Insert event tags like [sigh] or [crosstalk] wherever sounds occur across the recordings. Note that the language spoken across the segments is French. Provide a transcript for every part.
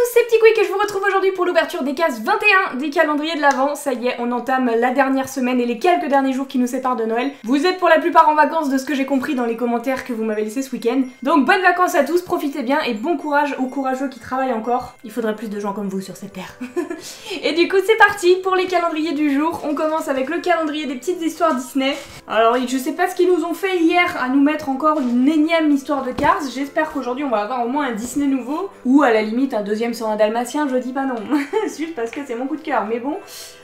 tous, c'est Petit Quick et je vous retrouve aujourd'hui pour l'ouverture des cases 21 des calendriers de l'Avent. Ça y est, on entame la dernière semaine et les quelques derniers jours qui nous séparent de Noël. Vous êtes pour la plupart en vacances de ce que j'ai compris dans les commentaires que vous m'avez laissé ce week-end. Donc bonnes vacances à tous, profitez bien et bon courage aux courageux qui travaillent encore. Il faudrait plus de gens comme vous sur cette terre. [laughs] et du coup, c'est parti pour les calendriers du jour. On commence avec le calendrier des petites histoires Disney. Alors, je sais pas ce qu'ils nous ont fait hier à nous mettre encore une énième histoire de Cars. J'espère qu'aujourd'hui on va avoir au moins un Disney nouveau ou à la limite un deuxième sur un dalmatien, je dis pas non. [laughs] Juste parce que c'est mon coup de cœur. Mais bon,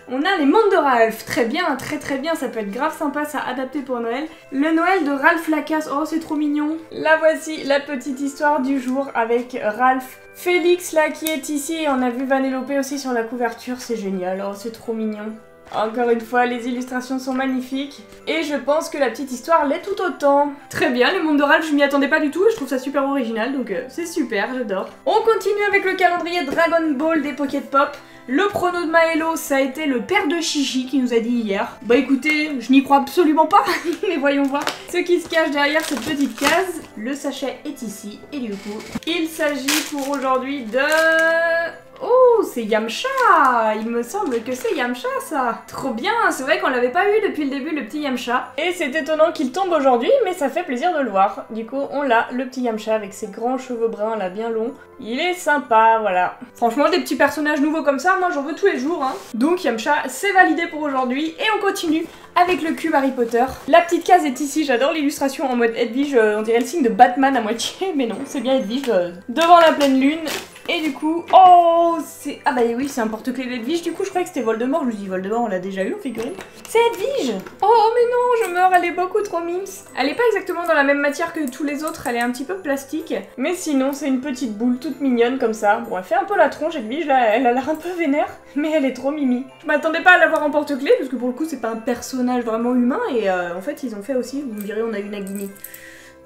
on a les mondes de Ralph. Très bien, très très bien. Ça peut être grave sympa, ça adapté pour Noël. Le Noël de Ralph Lacasse. Oh, c'est trop mignon. Là, voici la petite histoire du jour avec Ralph. Félix là qui est ici, on a vu Vanellope aussi sur la couverture, c'est génial, oh c'est trop mignon. Encore une fois, les illustrations sont magnifiques. Et je pense que la petite histoire l'est tout autant. Très bien, le monde de Ralph, je m'y attendais pas du tout et je trouve ça super original, donc euh, c'est super, j'adore. On continue avec le calendrier Dragon Ball des Pocket Pop. Le prono de Maelo, ça a été le père de Chichi qui nous a dit hier. Bah écoutez, je n'y crois absolument pas, [laughs] mais voyons voir. Ce qui se cache derrière cette petite case, le sachet est ici, et du coup, il s'agit pour aujourd'hui de... Oh, c'est Yamcha Il me semble que c'est Yamcha, ça Trop bien C'est vrai qu'on l'avait pas eu depuis le début, le petit Yamcha. Et c'est étonnant qu'il tombe aujourd'hui, mais ça fait plaisir de le voir. Du coup, on l'a, le petit Yamcha, avec ses grands cheveux bruns, là, bien longs. Il est sympa, voilà. Franchement, des petits personnages nouveaux comme ça, moi, j'en veux tous les jours, hein. Donc, Yamcha, c'est validé pour aujourd'hui. Et on continue avec le cube Harry Potter. La petite case est ici, j'adore l'illustration en mode Edwige, euh, on dirait le signe de Batman à moitié, [laughs] mais non, c'est bien Edwige, euh, devant la pleine lune. Et du coup, oh, c'est... Ah bah oui, c'est un porte-clés d'Edwige, du coup je croyais que c'était Voldemort, je me dis Voldemort on l'a déjà eu en figurine. C'est Edwige Oh mais non, je meurs, elle est beaucoup trop mimes. Elle est pas exactement dans la même matière que tous les autres, elle est un petit peu plastique. Mais sinon, c'est une petite boule toute mignonne comme ça. Bon, elle fait un peu la tronche, Edwige, là, elle a l'air un peu vénère, mais elle est trop mimi. Je m'attendais pas à l'avoir en porte-clés, parce que pour le coup c'est pas un personnage vraiment humain, et euh, en fait ils ont fait aussi, vous me direz, on a eu Nagini.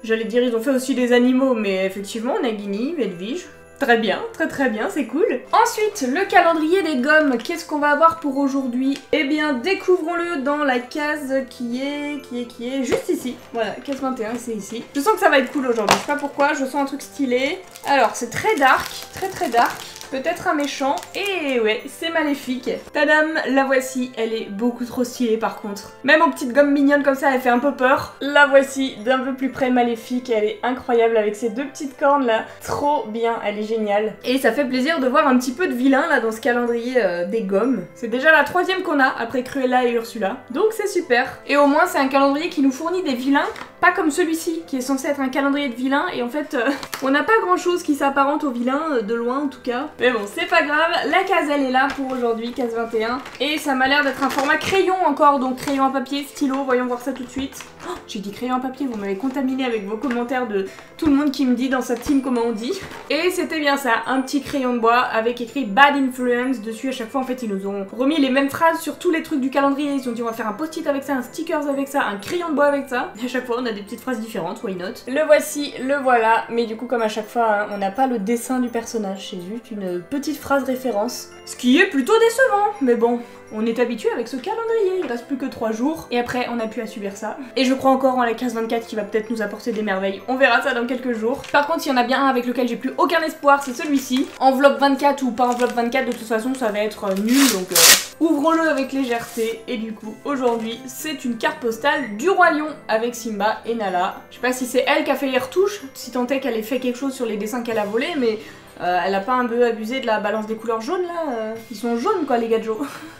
J'allais dire, ils ont fait aussi des animaux, mais effectivement, Nagini, Edwige, Très bien, très très bien, c'est cool. Ensuite, le calendrier des gommes. Qu'est-ce qu'on va avoir pour aujourd'hui? Eh bien, découvrons-le dans la case qui est, qui est, qui est juste ici. Voilà, case 21, c'est ici. Je sens que ça va être cool aujourd'hui, je sais pas pourquoi, je sens un truc stylé. Alors, c'est très dark, très très dark peut-être un méchant, et ouais, c'est maléfique. Tadam, la voici, elle est beaucoup trop stylée par contre. Même en petite gomme mignonne comme ça, elle fait un peu peur. La voici d'un peu plus près maléfique, elle est incroyable avec ses deux petites cornes là. Trop bien, elle est géniale. Et ça fait plaisir de voir un petit peu de vilain là dans ce calendrier euh, des gommes. C'est déjà la troisième qu'on a après Cruella et Ursula. Donc c'est super. Et au moins c'est un calendrier qui nous fournit des vilains, pas comme celui-ci qui est censé être un calendrier de vilains et en fait euh, on n'a pas grand chose qui s'apparente aux vilains, euh, de loin en tout cas. Mais bon, c'est pas grave, la case elle est là pour aujourd'hui, case 21. Et ça m'a l'air d'être un format crayon encore, donc crayon à papier, stylo, voyons voir ça tout de suite. Oh, j'ai dit crayon à papier, vous m'avez contaminé avec vos commentaires de tout le monde qui me dit dans sa team comment on dit. Et c'était bien ça, un petit crayon de bois avec écrit Bad Influence dessus. À chaque fois en fait ils nous ont remis les mêmes phrases sur tous les trucs du calendrier. Ils ont dit on va faire un post-it avec ça, un stickers avec ça, un crayon de bois avec ça. Et à chaque fois on a des petites phrases différentes, why not? Le voici, le voilà, mais du coup comme à chaque fois hein, on n'a pas le dessin du personnage, c'est juste une petite phrase référence. Ce qui est plutôt décevant, mais bon, on est habitué avec ce calendrier, il reste plus que 3 jours, et après on a pu à subir ça. Et je crois encore en la 15-24 qui va peut-être nous apporter des merveilles, on verra ça dans quelques jours. Par contre, il y en a bien un avec lequel j'ai plus aucun espoir, c'est celui-ci. Enveloppe 24 ou pas enveloppe 24, de toute façon ça va être nul, donc euh, ouvrons-le avec légèreté. Et du coup, aujourd'hui, c'est une carte postale du Roi Lion avec Simba et Nala. Je sais pas si c'est elle qui a fait les retouches, si tant est qu'elle ait fait quelque chose sur les dessins qu'elle a volés, mais euh, elle a pas un peu abusé de la balance des couleurs jaunes là euh? Ils sont jaunes quoi les gadgets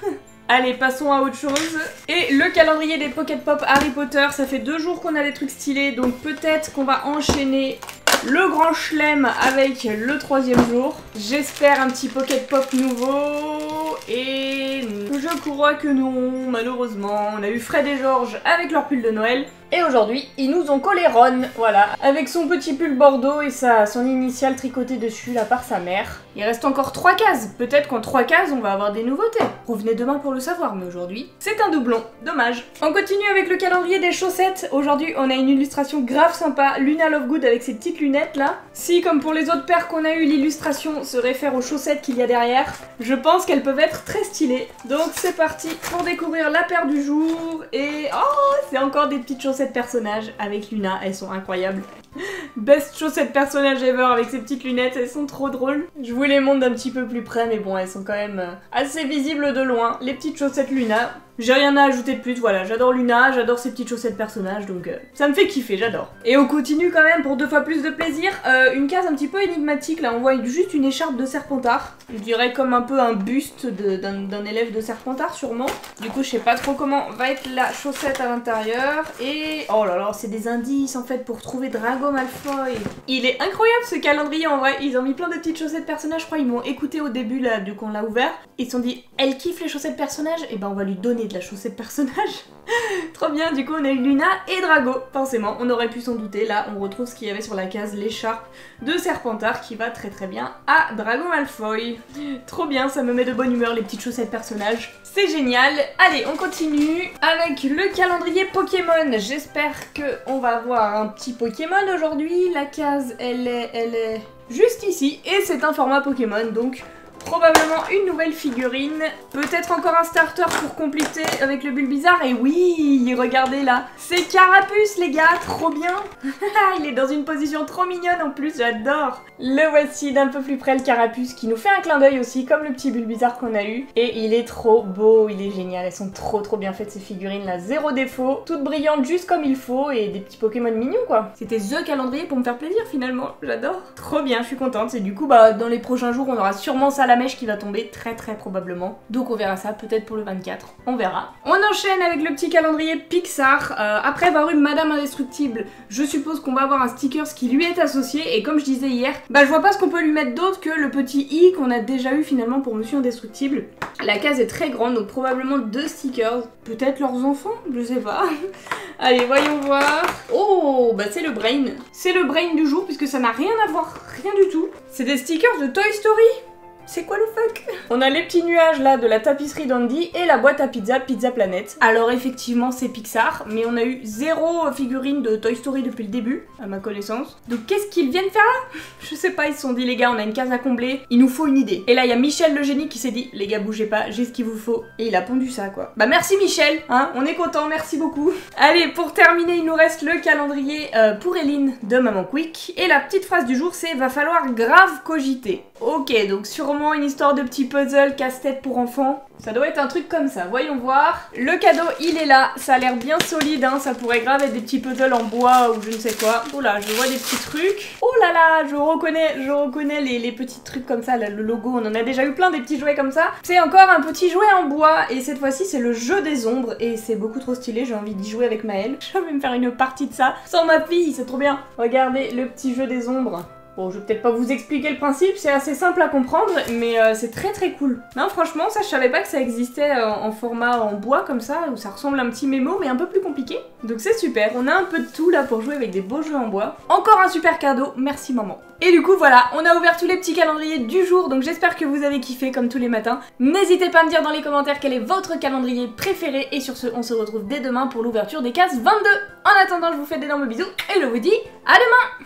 [laughs] Allez, passons à autre chose. Et le calendrier des Pocket Pop Harry Potter, ça fait deux jours qu'on a des trucs stylés, donc peut-être qu'on va enchaîner le grand chelem avec le troisième jour. J'espère un petit Pocket Pop nouveau. Et je crois que non, malheureusement. On a eu Fred et George avec leur pull de Noël. Et aujourd'hui, ils nous ont collé Ron, voilà, avec son petit pull bordeaux et sa, son initiale tricotée dessus, là, par sa mère. Il reste encore trois cases. Peut-être qu'en trois cases, on va avoir des nouveautés. Revenez demain pour le savoir, mais aujourd'hui, c'est un doublon. Dommage. On continue avec le calendrier des chaussettes. Aujourd'hui, on a une illustration grave sympa, Luna Lovegood avec ses petites lunettes, là. Si, comme pour les autres paires qu'on a eu, l'illustration se réfère aux chaussettes qu'il y a derrière, je pense qu'elles peuvent très stylées. Donc c'est parti pour découvrir la paire du jour. Et oh, c'est encore des petites chaussettes personnages avec Luna, elles sont incroyables. [laughs] Best chaussette personnage ever avec ses petites lunettes, elles sont trop drôles. Je vous les montre d'un petit peu plus près, mais bon, elles sont quand même euh, assez visibles de loin. Les petites chaussettes Luna. J'ai rien à ajouter de plus, voilà, j'adore Luna, j'adore ses petites chaussettes personnages, donc euh, ça me fait kiffer, j'adore. Et on continue quand même pour deux fois plus de plaisir. Euh, une case un petit peu énigmatique, là on voit juste une écharpe de Serpentard. Je dirais comme un peu un buste d'un élève de Serpentard sûrement. Du coup je sais pas trop comment va être la chaussette à l'intérieur. Et oh là là, c'est des indices en fait pour trouver Drago Malfoy. Il est incroyable ce calendrier en vrai, ils ont mis plein de petites chaussettes personnages, je crois ils m'ont écouté au début là, du coup on l'a ouvert. Ils se sont dit, elle kiffe les chaussettes personnages, et ben on va lui donner de la chaussette personnage. [laughs] Trop bien, du coup on a eu Luna et Drago, forcément, on aurait pu s'en douter. Là on retrouve ce qu'il y avait sur la case, l'écharpe de Serpentard qui va très très bien à Drago Malfoy. Trop bien, ça me met de bonne humeur les petites chaussettes personnages. C'est génial. Allez, on continue avec le calendrier Pokémon. J'espère qu'on va avoir un petit Pokémon aujourd'hui. La case, elle est, elle est juste ici. Et c'est un format Pokémon, donc Probablement une nouvelle figurine, peut-être encore un starter pour compléter avec le Bulbizarre. Et oui, regardez là, c'est Carapuce les gars, trop bien [laughs] Il est dans une position trop mignonne en plus, j'adore Le voici d'un peu plus près le Carapuce qui nous fait un clin d'œil aussi, comme le petit Bulbizarre qu'on a eu. Et il est trop beau, il est génial, elles sont trop trop bien faites ces figurines là, zéro défaut, toutes brillantes juste comme il faut et des petits Pokémon mignons quoi. C'était THE calendrier pour me faire plaisir finalement, j'adore. Trop bien, je suis contente, et du coup bah dans les prochains jours on aura sûrement ça la mèche qui va tomber très très probablement. Donc on verra ça peut-être pour le 24, on verra. On enchaîne avec le petit calendrier Pixar. Euh, après avoir eu Madame Indestructible, je suppose qu'on va avoir un sticker qui lui est associé et comme je disais hier, bah je vois pas ce qu'on peut lui mettre d'autre que le petit i qu'on a déjà eu finalement pour Monsieur Indestructible. La case est très grande donc probablement deux stickers, peut-être leurs enfants, je sais pas. [laughs] Allez voyons voir. Oh bah c'est le brain. C'est le brain du jour puisque ça n'a rien à voir, rien du tout. C'est des stickers de Toy Story c'est quoi le fuck? On a les petits nuages là de la tapisserie d'Andy et la boîte à pizza Pizza Planet. Alors effectivement c'est Pixar, mais on a eu zéro figurine de Toy Story depuis le début, à ma connaissance. Donc qu'est-ce qu'ils viennent faire là? [laughs] Je sais pas, ils se sont dit les gars on a une case à combler, il nous faut une idée. Et là il y a Michel le génie qui s'est dit les gars bougez pas, j'ai ce qu'il vous faut. Et il a pondu ça quoi. Bah merci Michel, hein, on est content, merci beaucoup. [laughs] Allez pour terminer il nous reste le calendrier euh, pour Eline de Maman Quick. Et la petite phrase du jour c'est va falloir grave cogiter. Ok donc sûrement une histoire de petit puzzle casse-tête pour enfants. Ça doit être un truc comme ça, voyons voir. Le cadeau, il est là, ça a l'air bien solide, hein. ça pourrait grave être des petits puzzles en bois ou je ne sais quoi. Oh là, je vois des petits trucs. Oh là là, je reconnais, je reconnais les, petits trucs comme ça, le logo, on en a déjà eu plein des petits jouets comme ça. C'est encore un petit jouet en bois et cette fois-ci c'est le jeu des ombres et c'est beaucoup trop stylé, j'ai envie d'y jouer avec Maëlle. [laughs] Je vais me faire une partie de ça sans ma fille, c'est trop bien. Regardez le petit jeu des ombres. Bon, je vais peut-être pas vous expliquer le principe, c'est assez simple à comprendre, mais euh, c'est très très cool. Non, franchement, ça, je savais pas que ça existait euh, en format en bois comme ça, où ça ressemble à un petit mémo, mais un peu plus compliqué. Donc c'est super, on a un peu de tout là pour jouer avec des beaux jeux en bois. Encore un super cadeau, merci maman. Et du coup, voilà, on a ouvert tous les petits calendriers du jour, donc j'espère que vous avez kiffé comme tous les matins. N'hésitez pas à me dire dans les commentaires quel est votre calendrier préféré, et sur ce, on se retrouve dès demain pour l'ouverture des cases 22. En attendant, je vous fais d'énormes bisous, et je vous dis à demain